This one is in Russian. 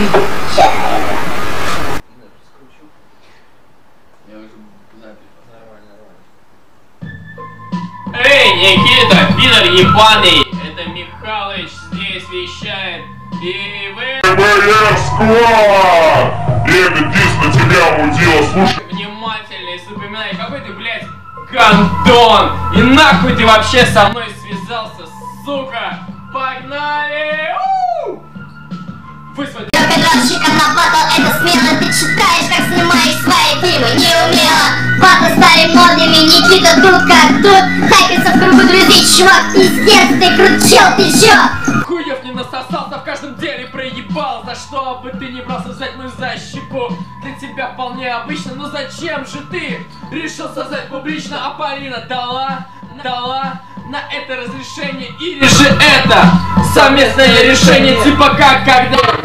Нормально. Эй, Никита, пидор ебаный! Это Михалыч здесь вещает. И вы Моя И этот диск на тебя мудила, слушай. внимательно и запоминай, какой ты, блядь, гандон! И нахуй ты вообще со мной связался, сука! Погнали! Батл это смело Ты читаешь, как снимаешь свои фильмы. Не умело. Батл старым модными Никита тут как тут. Хайпится в кругу друзей Чувак, пиздец, ты крут, чел, ты чё? Хуев не насосался, в каждом деле проебал. За что бы ты не брался взять мою защику Для тебя вполне обычно, но зачем же ты? Решил создать публично, а Полина дала, дала на это разрешение Или же это! Совместное решение Типа как когда